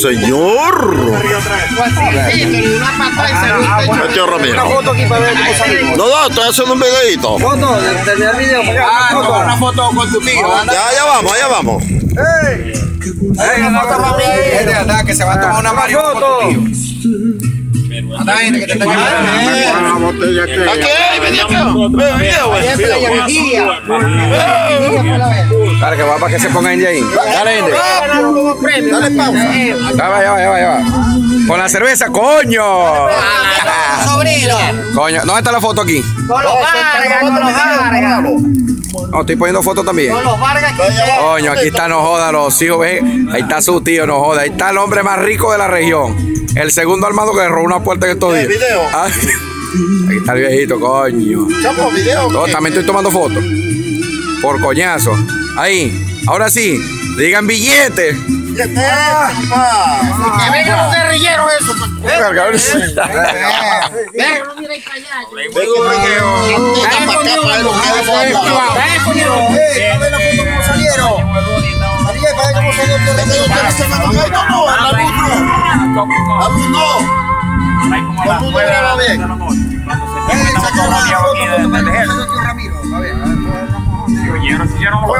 Señor. Metió Ramiro. No, no, estoy haciendo un videito. Foto, video. Ah, una foto con tu tío. Ya, ya vamos, ya vamos. Una foto para mí. Gente, anda, que se va a tomar una Mario Foto. Anda, gente, que te está Dale, que va para que se ponga en ahí. Dale, gente. Dale pausa. Ya va, ya va, ya va, ya va. Con la cerveza, coño. Sobrino. Coño, ¿dónde está la foto aquí? Con los Vargas, con los Vargas. No, estoy poniendo fotos también. Con los Vargas que Coño, aquí está, no joda, los hijos, ve. Ahí está su tío, no joda. Ahí está el hombre más rico de la región. El segundo armado que le robó una puerta en estos días. video. Ah, Ahí está el viejito, coño. Chapo, video. No, también estoy tomando fotos. Por coñazo. Ahí. Ahora sí. Digan billete. Que vengan los guerrilleros eso. Vengan,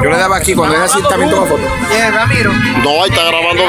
Yo le daba aquí cuando es así también toma fotos. Ramiro. No, ahí está grabando